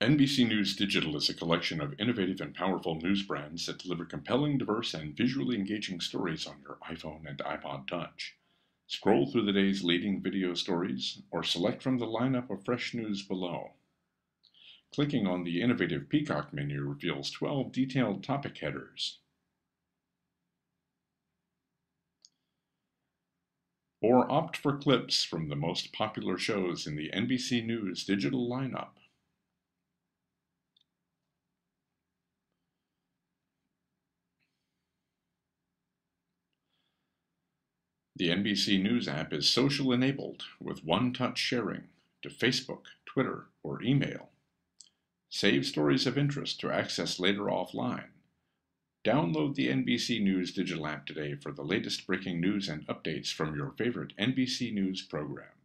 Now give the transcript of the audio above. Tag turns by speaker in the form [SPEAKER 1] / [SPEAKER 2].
[SPEAKER 1] NBC News Digital is a collection of innovative and powerful news brands that deliver compelling, diverse, and visually engaging stories on your iPhone and iPod Touch. Scroll through the day's leading video stories or select from the lineup of fresh news below. Clicking on the innovative Peacock menu reveals 12 detailed topic headers. Or opt for clips from the most popular shows in the NBC News digital lineup. The NBC News app is social enabled with one-touch sharing to Facebook, Twitter, or email. Save stories of interest to access later offline. Download the NBC News digital app today for the latest breaking news and updates from your favorite NBC News programs.